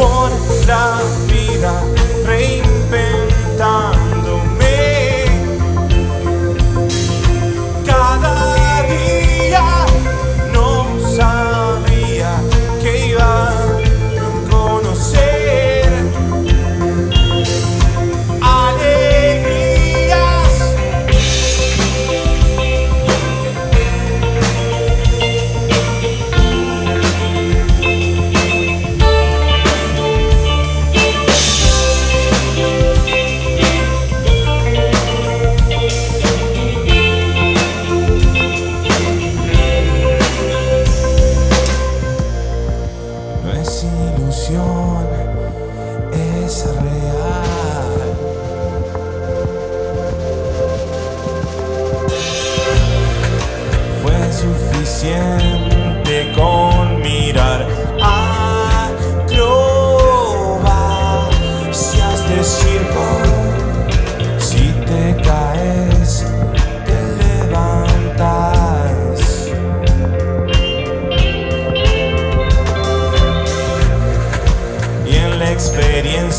por la vida. Es ilusión, es real. Fue suficiente con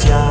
experiencia